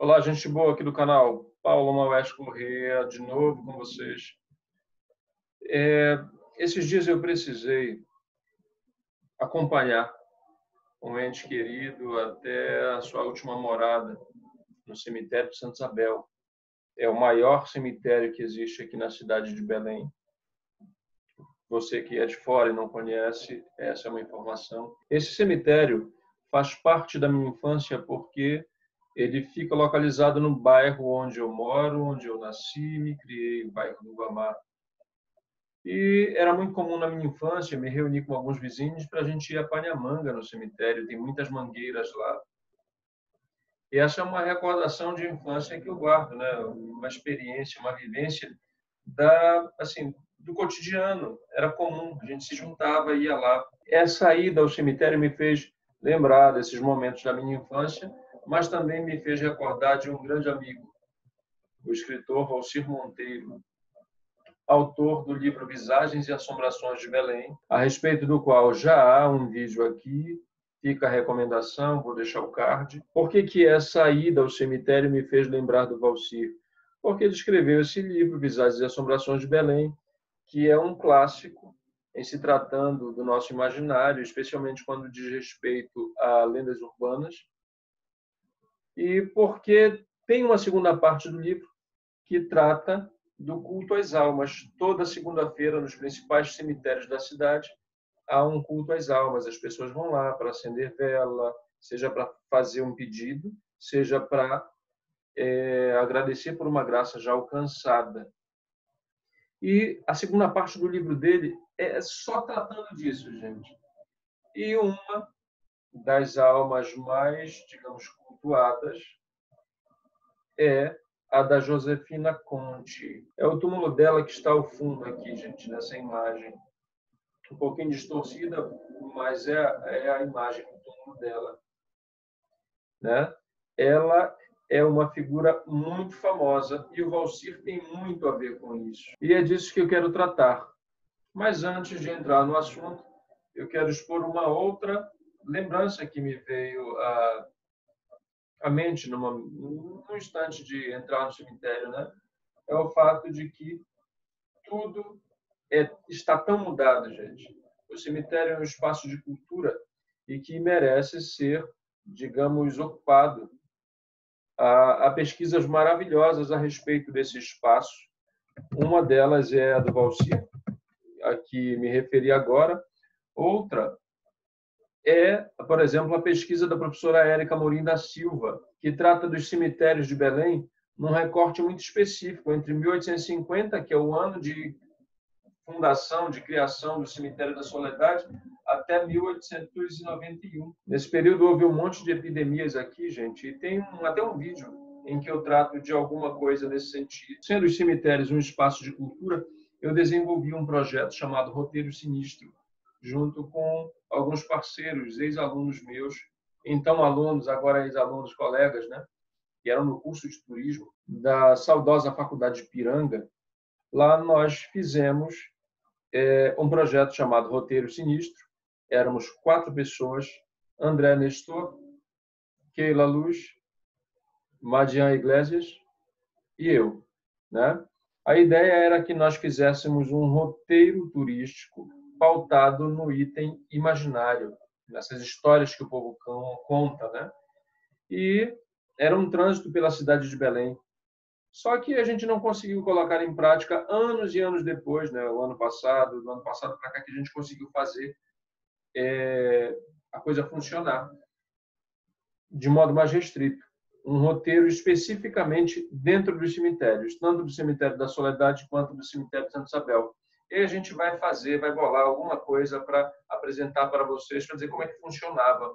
Olá, gente boa aqui do canal. Paulo Maués Corrêa, de novo com vocês. É, esses dias eu precisei acompanhar um ente querido até a sua última morada, no cemitério de Santa Isabel. É o maior cemitério que existe aqui na cidade de Belém. Você que é de fora e não conhece, essa é uma informação. Esse cemitério faz parte da minha infância porque ele fica localizado no bairro onde eu moro, onde eu nasci, me criei, o bairro do Guamá. E era muito comum na minha infância me reunir com alguns vizinhos para a gente ir apanhar manga no cemitério, tem muitas mangueiras lá. E essa é uma recordação de infância que eu guardo, né? Uma experiência, uma vivência da, assim, do cotidiano. Era comum, a gente se juntava e ia lá. Essa ida ao cemitério me fez lembrar desses momentos da minha infância mas também me fez recordar de um grande amigo, o escritor Valcir Monteiro, autor do livro Visagens e Assombrações de Belém, a respeito do qual já há um vídeo aqui, fica a recomendação, vou deixar o card. Por que, que essa ida ao cemitério me fez lembrar do Valcir? Porque ele escreveu esse livro, Visagens e Assombrações de Belém, que é um clássico em se tratando do nosso imaginário, especialmente quando diz respeito a lendas urbanas, e porque tem uma segunda parte do livro que trata do culto às almas. Toda segunda-feira, nos principais cemitérios da cidade, há um culto às almas. As pessoas vão lá para acender vela, seja para fazer um pedido, seja para é, agradecer por uma graça já alcançada. E a segunda parte do livro dele é só tratando disso, gente. E uma das almas mais, digamos, cultuadas é a da Josefina Conte. É o túmulo dela que está ao fundo aqui, gente, nessa imagem. Um pouquinho distorcida, mas é, é a imagem do túmulo dela. Né? Ela é uma figura muito famosa e o Valcir tem muito a ver com isso. E é disso que eu quero tratar. Mas antes de entrar no assunto, eu quero expor uma outra lembrança que me veio a a mente numa, num instante de entrar no cemitério, né? É o fato de que tudo é, está tão mudado, gente. O cemitério é um espaço de cultura e que merece ser, digamos, ocupado. Há, há pesquisas maravilhosas a respeito desse espaço. Uma delas é a do Valcir, a que me referi agora. Outra é, por exemplo, a pesquisa da professora Érica Morim da Silva, que trata dos cemitérios de Belém num recorte muito específico, entre 1850, que é o ano de fundação, de criação do Cemitério da Soledade, até 1891. Nesse período houve um monte de epidemias aqui, gente, e tem um, até um vídeo em que eu trato de alguma coisa nesse sentido. Sendo os cemitérios um espaço de cultura, eu desenvolvi um projeto chamado Roteiro Sinistro, junto com alguns parceiros, ex-alunos meus, então alunos, agora ex-alunos, colegas, né? que eram no curso de turismo da saudosa Faculdade de Piranga. Lá nós fizemos é, um projeto chamado Roteiro Sinistro. Éramos quatro pessoas: André Nestor, Keila Luz, Madian Iglesias e eu. Né? A ideia era que nós fizéssemos um roteiro turístico pautado no item imaginário, nessas histórias que o povo conta, né? E era um trânsito pela cidade de Belém. Só que a gente não conseguiu colocar em prática anos e anos depois, né? O ano passado, do ano passado para cá que a gente conseguiu fazer é, a coisa funcionar de modo mais restrito. Um roteiro especificamente dentro dos cemitérios, tanto do cemitério da Soledade quanto do cemitério de Santa Isabel. E a gente vai fazer, vai bolar alguma coisa para apresentar para vocês, para dizer como é que funcionava.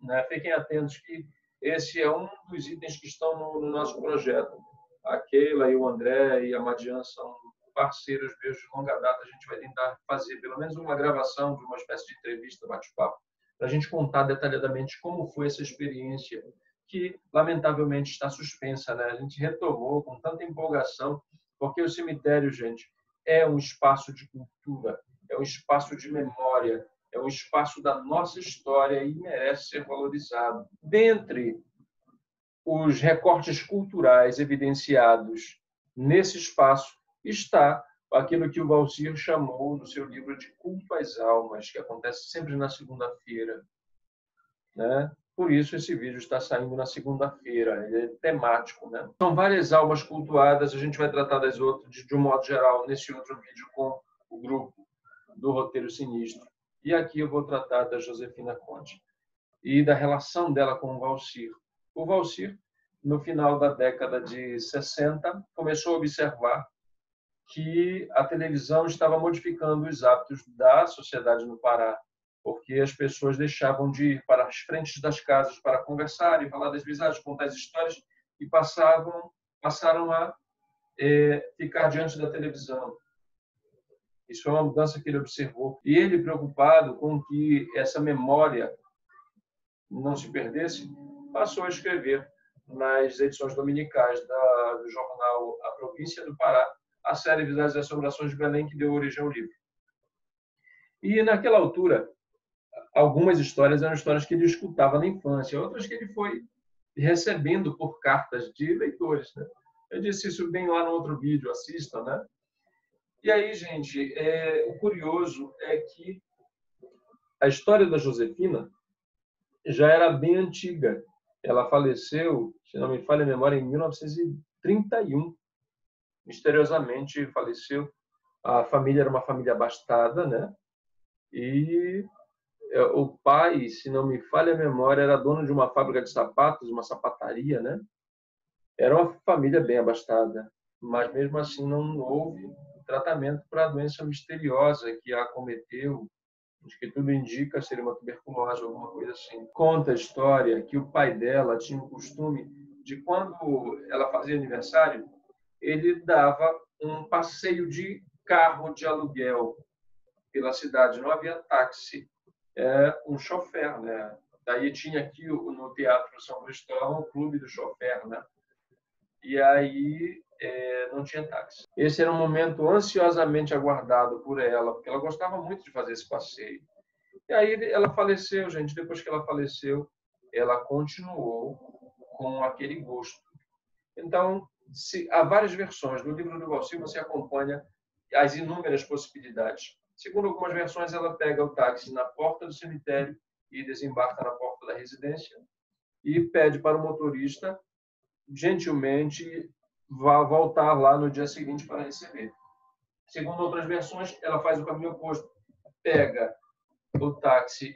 Né? Fiquem atentos que esse é um dos itens que estão no, no nosso projeto. A Keila e o André e a Madian são parceiros meus de longa data. A gente vai tentar fazer pelo menos uma gravação de uma espécie de entrevista, bate-papo, para a gente contar detalhadamente como foi essa experiência que lamentavelmente está suspensa, né? A gente retomou com tanta empolgação, porque o cemitério, gente, é um espaço de cultura, é um espaço de memória, é um espaço da nossa história e merece ser valorizado. Dentre os recortes culturais evidenciados nesse espaço está aquilo que o Valcir chamou no seu livro de Culto às Almas, que acontece sempre na segunda-feira. Né? Por isso esse vídeo está saindo na segunda-feira, ele é temático. Né? São várias almas cultuadas, a gente vai tratar das outras de, de um modo geral nesse outro vídeo com o grupo do Roteiro Sinistro. E aqui eu vou tratar da Josefina Conte e da relação dela com o Valcir. O Valcir, no final da década de 60, começou a observar que a televisão estava modificando os hábitos da sociedade no Pará, porque as pessoas deixavam de ir para as frentes das casas para conversar e falar das visagens, contar as histórias e passavam passaram a é, ficar diante da televisão. Isso foi uma mudança que ele observou. E ele, preocupado com que essa memória não se perdesse, passou a escrever nas edições dominicais da, do jornal A Província do Pará a série Visões e Assombrações de Belém, que deu origem ao livro. E, naquela altura, algumas histórias eram histórias que ele escutava na infância, outras que ele foi recebendo por cartas de leitores. Né? Eu disse isso bem lá no outro vídeo, assista, né? E aí, gente, é, o curioso é que a história da Josefina já era bem antiga. Ela faleceu, se não me falha a memória, em 1931. Misteriosamente faleceu. A família era uma família abastada, né? E o pai, se não me falha a memória, era dono de uma fábrica de sapatos, uma sapataria, né? Era uma família bem abastada, mas mesmo assim não houve tratamento para a doença misteriosa que a acometeu, que tudo indica ser uma tuberculose, alguma coisa assim. Conta a história que o pai dela tinha o costume de, quando ela fazia aniversário, ele dava um passeio de carro de aluguel pela cidade. Não havia táxi, é um chofer, né? Daí tinha aqui no Teatro São Cristóvão o Clube do Chofer, né? E aí é, não tinha táxi. Esse era um momento ansiosamente aguardado por ela, porque ela gostava muito de fazer esse passeio. E aí ela faleceu, gente. Depois que ela faleceu, ela continuou com aquele gosto. Então, se, há várias versões. No livro do Valci você acompanha as inúmeras possibilidades. Segundo algumas versões, ela pega o táxi na porta do cemitério e desembarca na porta da residência e pede para o motorista gentilmente vá voltar lá no dia seguinte para receber. Segundo outras versões, ela faz o caminho oposto. Pega o táxi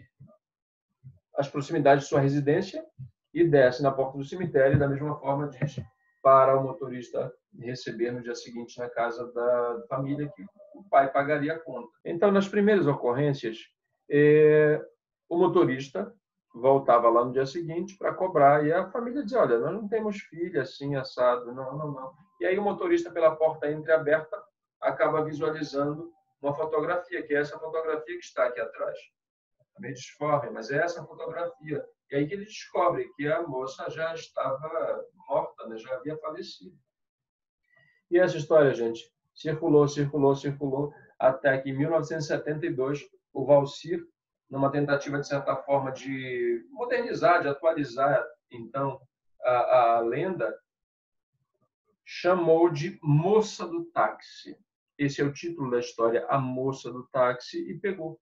às proximidades de sua residência e desce na porta do cemitério da mesma forma, diz para o motorista receber no dia seguinte na casa da família que o pai pagaria a conta. Então, nas primeiras ocorrências, eh, o motorista voltava lá no dia seguinte para cobrar e a família dizia, olha, nós não temos filha assim, assado, não, não, não. E aí o motorista, pela porta entreaberta, acaba visualizando uma fotografia, que é essa fotografia que está aqui atrás. Meio disforme, mas é essa fotografia. E aí que ele descobre que a moça já estava morta, né? já havia falecido. E essa história, gente, circulou, circulou, circulou, até que em 1972 o Valcir numa tentativa, de certa forma, de modernizar, de atualizar, então, a, a lenda, chamou de Moça do Táxi. Esse é o título da história, A Moça do Táxi, e pegou.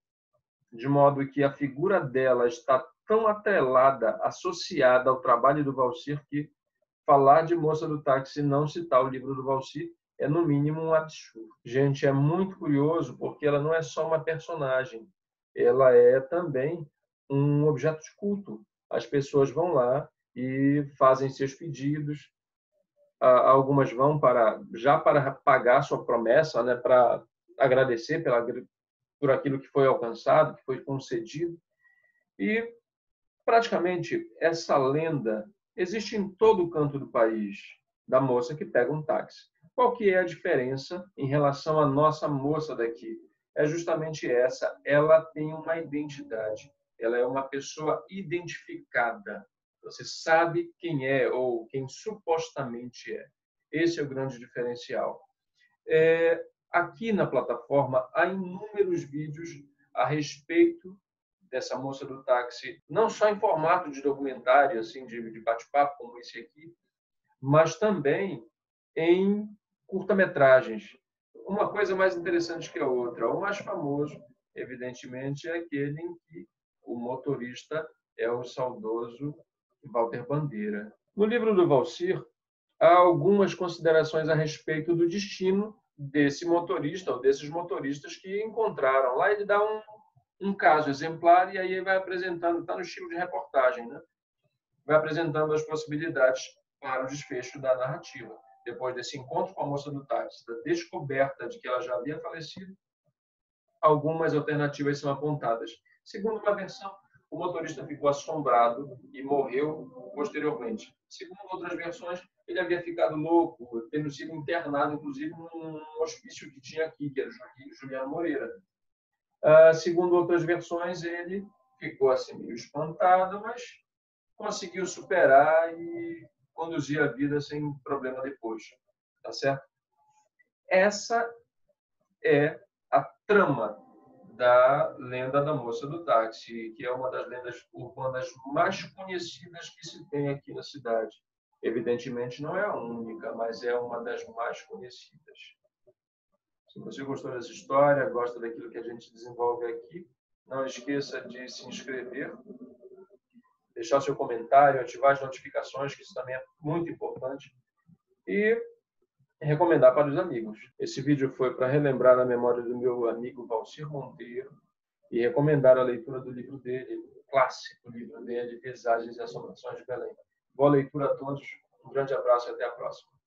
De modo que a figura dela está tão atrelada, associada ao trabalho do Valsir, que falar de Moça do Táxi e não citar o livro do Valsir é, no mínimo, um absurdo. Gente, é muito curioso, porque ela não é só uma personagem, ela é também um objeto de culto. As pessoas vão lá e fazem seus pedidos. Algumas vão para já para pagar sua promessa, né, para agradecer pela por aquilo que foi alcançado, que foi concedido. E praticamente essa lenda existe em todo o canto do país da moça que pega um táxi. Qual que é a diferença em relação à nossa moça daqui? é justamente essa. Ela tem uma identidade. Ela é uma pessoa identificada. Você sabe quem é ou quem supostamente é. Esse é o grande diferencial. É, aqui na plataforma há inúmeros vídeos a respeito dessa moça do táxi, não só em formato de documentário, assim, de, de bate-papo como esse aqui, mas também em curta-metragens. Uma coisa mais interessante que a outra. O mais famoso, evidentemente, é aquele em que o motorista é o saudoso Walter Bandeira. No livro do Valcir, há algumas considerações a respeito do destino desse motorista ou desses motoristas que encontraram lá. Ele dá um, um caso exemplar e aí vai apresentando, está no estilo de reportagem, né? vai apresentando as possibilidades para o desfecho da narrativa. Depois desse encontro com a moça do táxi, da descoberta de que ela já havia falecido, algumas alternativas são apontadas. Segundo uma versão, o motorista ficou assombrado e morreu posteriormente. Segundo outras versões, ele havia ficado louco, tendo sido internado, inclusive, num hospício que tinha aqui, que era o Juliano Moreira. Uh, segundo outras versões, ele ficou assim meio espantado, mas conseguiu superar e conduzir a vida sem problema depois. Tá certo? Essa é a trama da lenda da moça do táxi, que é uma das lendas urbanas mais conhecidas que se tem aqui na cidade. Evidentemente não é a única, mas é uma das mais conhecidas. Você gostou dessa história, gosta daquilo que a gente desenvolve aqui, não esqueça de se inscrever, deixar seu comentário, ativar as notificações, que isso também é muito importante, e recomendar para os amigos. Esse vídeo foi para relembrar a memória do meu amigo Valcir Monteiro e recomendar a leitura do livro dele, o clássico livro dele, Visagens e Assombrações de Belém. Boa leitura a todos, um grande abraço e até a próxima.